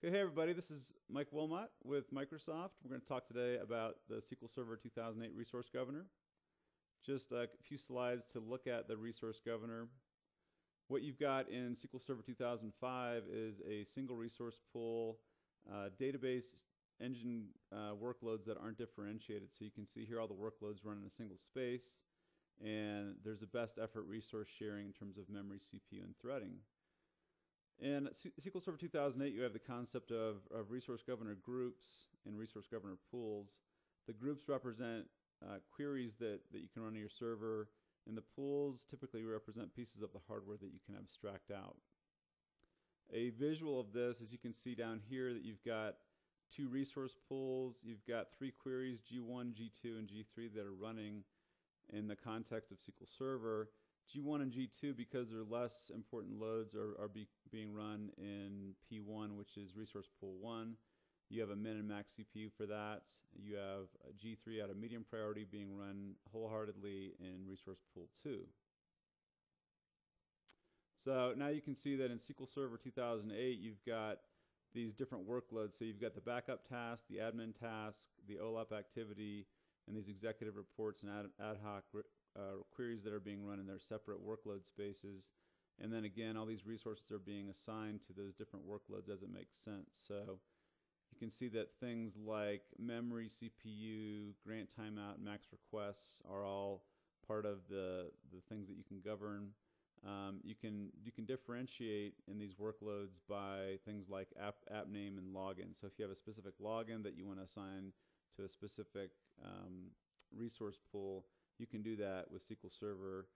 Okay, hey everybody, this is Mike Wilmot with Microsoft. We're going to talk today about the SQL Server 2008 Resource Governor. Just a few slides to look at the Resource Governor. What you've got in SQL Server 2005 is a single resource pool, uh, database engine uh, workloads that aren't differentiated. So you can see here all the workloads run in a single space, and there's a best effort resource sharing in terms of memory, CPU, and threading. In SQL Server 2008, you have the concept of, of resource governor groups and resource governor pools. The groups represent uh, queries that, that you can run on your server, and the pools typically represent pieces of the hardware that you can abstract out. A visual of this, as you can see down here, that you've got two resource pools, you've got three queries, G1, G2, and G3 that are running in the context of SQL Server. G1 and G2, because they're less important loads, are, are be, being run in P1, which is resource pool 1. You have a min and max CPU for that. You have G3 at a medium priority being run wholeheartedly in resource pool 2. So now you can see that in SQL Server 2008, you've got these different workloads. So you've got the backup task, the admin task, the OLAP activity, and these executive reports and ad, ad hoc uh, queries that are being run in their separate workload spaces. And then again, all these resources are being assigned to those different workloads as it makes sense. So you can see that things like memory, CPU, grant timeout, max requests are all part of the, the things that you can govern. Um, you can you can differentiate in these workloads by things like app app name and login. So if you have a specific login that you want to assign to a specific um, resource pool, you can do that with SQL Server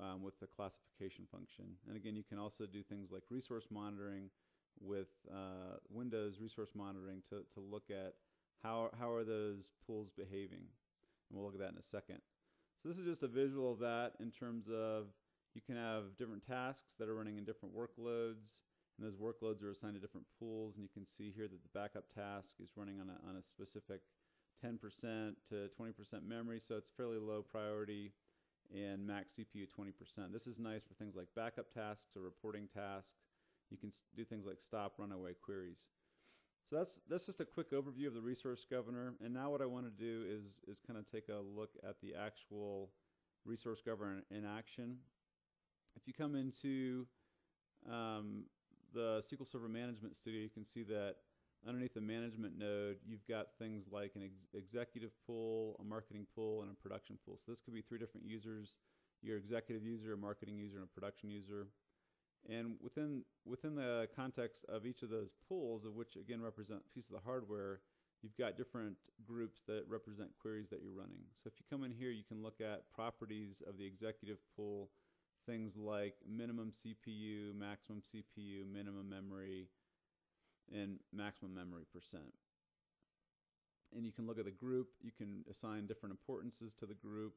um, with the classification function. And again, you can also do things like resource monitoring with uh, Windows resource monitoring to, to look at how, how are those pools behaving. And we'll look at that in a second. So this is just a visual of that in terms of you can have different tasks that are running in different workloads, and those workloads are assigned to different pools, and you can see here that the backup task is running on a, on a specific 10% to 20% memory, so it's fairly low priority, and max CPU 20%. This is nice for things like backup tasks or reporting tasks. You can do things like stop runaway queries. So that's that's just a quick overview of the resource governor. And now what I want to do is is kind of take a look at the actual resource governor in action. If you come into um, the SQL Server Management Studio, you can see that underneath the management node, you've got things like an ex executive pool, a marketing pool, and a production pool. So this could be three different users, your executive user, a marketing user, and a production user. And within, within the context of each of those pools, of which again represent pieces of the hardware, you've got different groups that represent queries that you're running. So if you come in here, you can look at properties of the executive pool, things like minimum CPU, maximum CPU, minimum memory, and maximum memory percent. And you can look at the group, you can assign different importances to the group,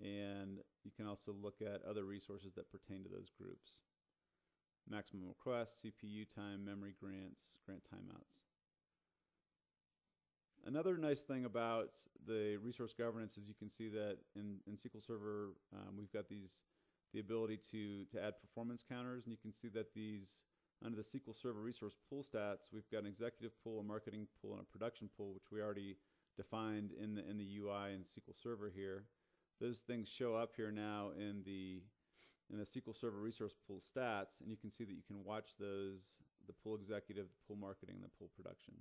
and you can also look at other resources that pertain to those groups. Maximum requests, CPU time, memory grants, grant timeouts. Another nice thing about the resource governance is you can see that in, in SQL Server um, we've got these the ability to, to add performance counters and you can see that these under the SQL Server Resource Pool stats, we've got an executive pool, a marketing pool, and a production pool, which we already defined in the in the UI and SQL Server here. Those things show up here now in the in the SQL Server Resource Pool stats, and you can see that you can watch those, the pool executive, the pool marketing, and the pool production.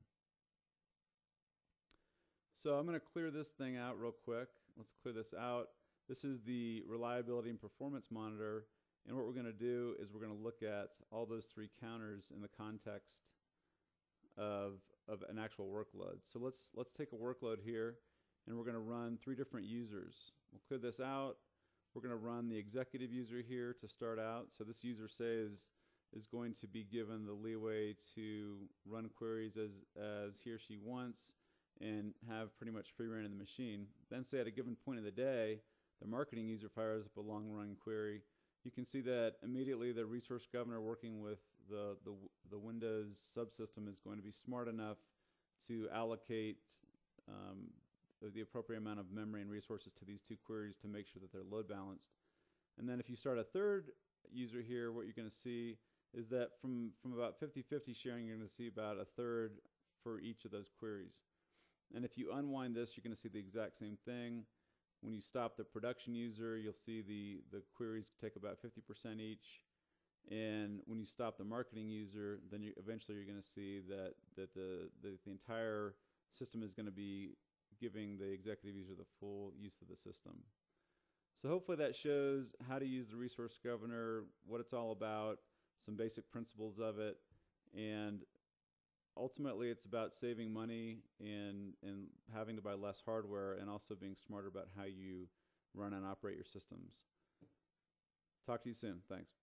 So I'm going to clear this thing out real quick. Let's clear this out. This is the reliability and performance monitor and what we're going to do is we're going to look at all those three counters in the context of, of an actual workload. So let's, let's take a workload here and we're going to run three different users. We'll clear this out. We're going to run the executive user here to start out. So this user says is going to be given the leeway to run queries as, as he or she wants and have pretty much free reign of the machine. Then say at a given point of the day, the marketing user fires up a long run query you can see that immediately the resource governor working with the, the, the Windows subsystem is going to be smart enough to allocate um, the appropriate amount of memory and resources to these two queries to make sure that they're load balanced. And then if you start a third user here, what you're going to see is that from, from about 50-50 sharing, you're going to see about a third for each of those queries. And if you unwind this, you're going to see the exact same thing. When you stop the production user, you'll see the, the queries take about 50% each. And when you stop the marketing user, then you, eventually you're going to see that, that the, the, the entire system is going to be giving the executive user the full use of the system. So hopefully that shows how to use the resource governor, what it's all about, some basic principles of it, and ultimately it's about saving money and, and having to buy less hardware and also being smarter about how you run and operate your systems. Talk to you soon. Thanks.